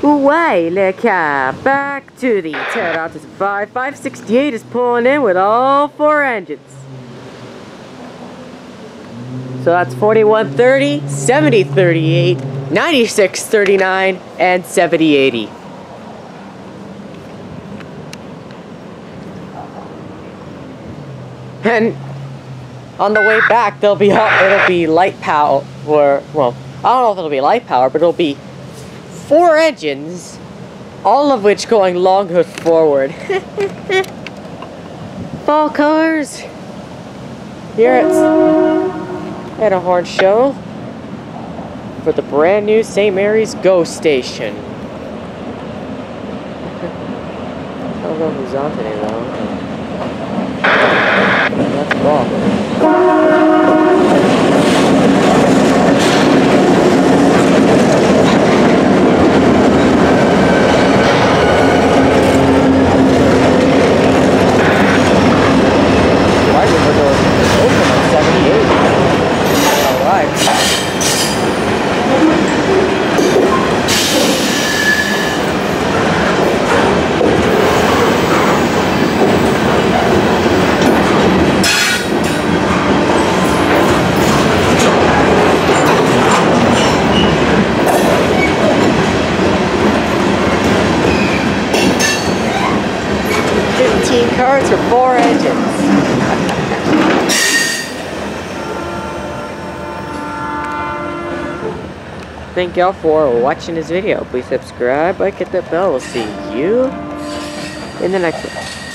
Away, cab, back to the Pterodactyl 5. 568 is pulling in with all four engines. So that's 4130, 7038, 9639, and 7080. And on the way back, there'll be it'll be light power. Or well, I don't know if it'll be light power, but it'll be four engines, all of which going long hood forward. Fall colors. Here it's at a horn show for the brand new St. Mary's Go Station. I don't know who's on today though. That's. 15 cards for four engines. Thank y'all for watching this video. Please subscribe, like, hit the bell. We'll see you in the next one.